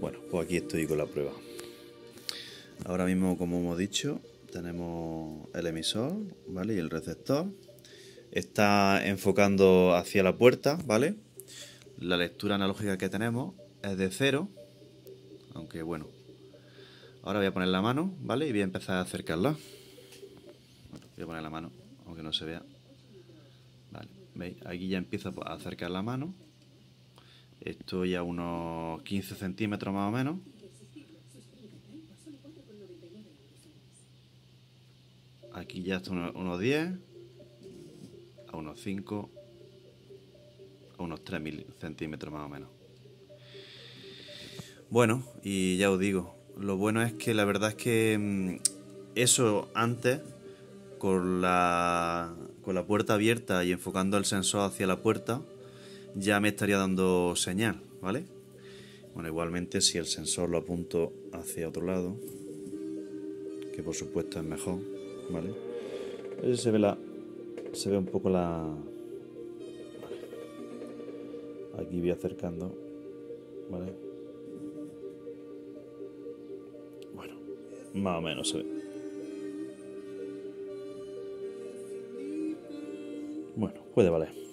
Bueno, pues aquí estoy con la prueba. Ahora mismo, como hemos dicho, tenemos el emisor, ¿vale? Y el receptor. Está enfocando hacia la puerta, ¿vale? La lectura analógica que tenemos es de cero, aunque bueno. Ahora voy a poner la mano, ¿vale? Y voy a empezar a acercarla. voy a poner la mano, aunque no se vea. Vale, ¿veis? Aquí ya empiezo a acercar la mano. Estoy a unos 15 centímetros más o menos. Aquí ya está unos, 10, a unos 5, a unos 3 centímetros más o menos. Bueno, y ya os digo, lo bueno es que la verdad es que mm, eso antes, con la, con la puerta abierta y enfocando el sensor hacia la puerta, ya me estaría dando señal, ¿vale? Bueno, igualmente si el sensor lo apunto hacia otro lado, que por supuesto es mejor, ¿vale? se ve la se ve un poco la aquí voy acercando, ¿vale? Bueno, más o menos se ve. Bueno, puede valer.